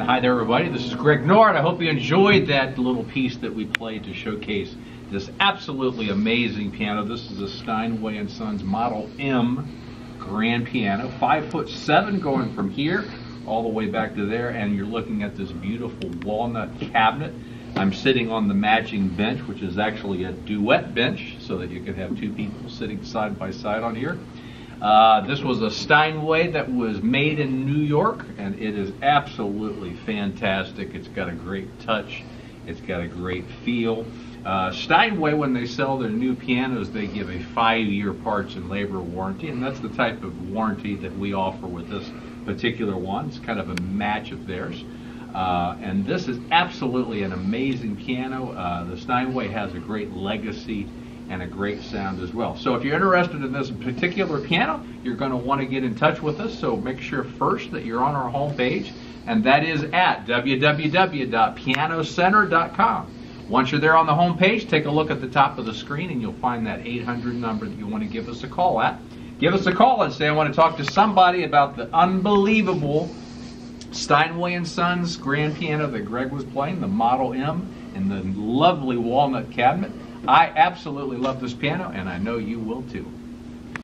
Hi there, everybody. This is Greg Nord. I hope you enjoyed that little piece that we played to showcase this absolutely amazing piano. This is a Steinway and Sons Model M grand piano, five foot seven, going from here all the way back to there, and you're looking at this beautiful walnut cabinet. I'm sitting on the matching bench, which is actually a duet bench, so that you can have two people sitting side by side on here. Uh, this was a Steinway that was made in New York, and it is absolutely fantastic. It's got a great touch. It's got a great feel. Uh, Steinway, when they sell their new pianos, they give a five-year parts and labor warranty, and that's the type of warranty that we offer with this particular one. It's kind of a match of theirs. Uh, and this is absolutely an amazing piano. Uh, the Steinway has a great legacy and a great sound as well. So if you're interested in this particular piano, you're going to want to get in touch with us. So make sure first that you're on our homepage, and that is at www.pianocenter.com. Once you're there on the homepage, take a look at the top of the screen, and you'll find that 800 number that you want to give us a call at. Give us a call and say, I want to talk to somebody about the unbelievable Steinway Sons grand piano that Greg was playing, the Model M, and the lovely walnut cabinet. I absolutely love this piano, and I know you will too.